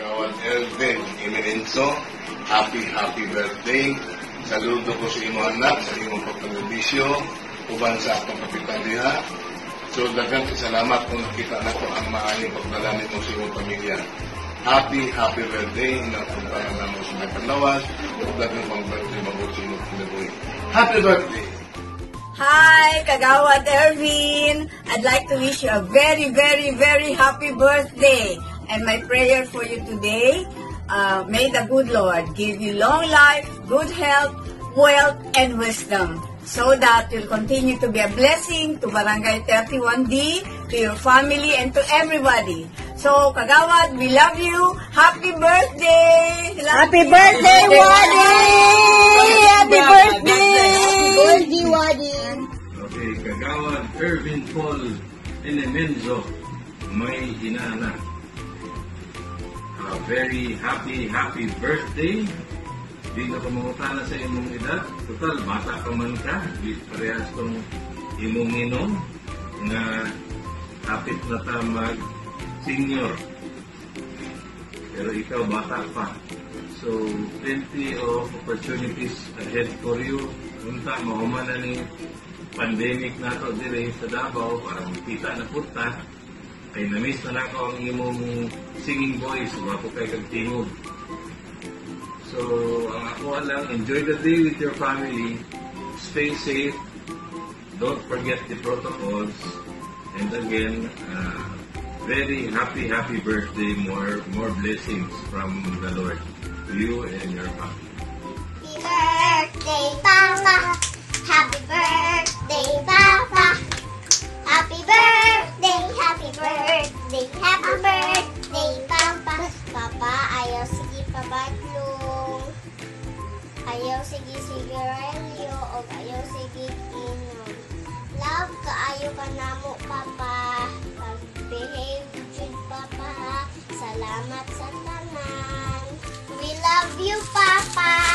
Kagawan Elvin Eminenzo, happy, happy birthday. Saludo ko sa imo anak, sa imong pagpagabisyo, uban sa akong kapitan diha. So, daghang salamat kung nakita na ko ang maayong pagdalanin mo sa imong pamilya. Happy, happy birthday. Inapuntahan na mo sa Nagpalawas. Ug daghang pang birthday mabuti sa kinabuhi. Happy birthday! Hi, Kagawad Ervin. I'd like to wish you a very, very, very happy birthday. And my prayer for you today, uh, may the good Lord give you long life, good health, wealth, and wisdom. So that you'll continue to be a blessing to Barangay 31D, to your family, and to everybody. So, Kagawad, we love you. Happy birthday! Love Happy you. birthday, Wadi! Happy birthday! Happy birthday, Wadi! Okay, Kagawan Irvin Paul Enemenzo, may hinana. A very happy, happy birthday. Di na ko mangutana sa imong edad. Total, bata pa man ka. Di parehas tong imong inom nga hapit na ta mag senior. Pero ikaw bata pa. So, plenty of opportunities ahead for you. Unta, mahuman na ni pandemic na to dire sa Davao para makita na punta. Kay na-miss na nako ang imong singing voice. Wapo kay kag. So, ang ako lang, enjoy the day with your family. Stay safe. Don't forget the protocols. And again, uh, very happy, happy birthday. More, more blessings from the Lord to you and your family. Ayaw sige sigarilyo o ayaw sige inom. Love ka ayaw ka namo, Papa. Pag-behave jud, Papa. Salamat sa tanan. We love you, Papa.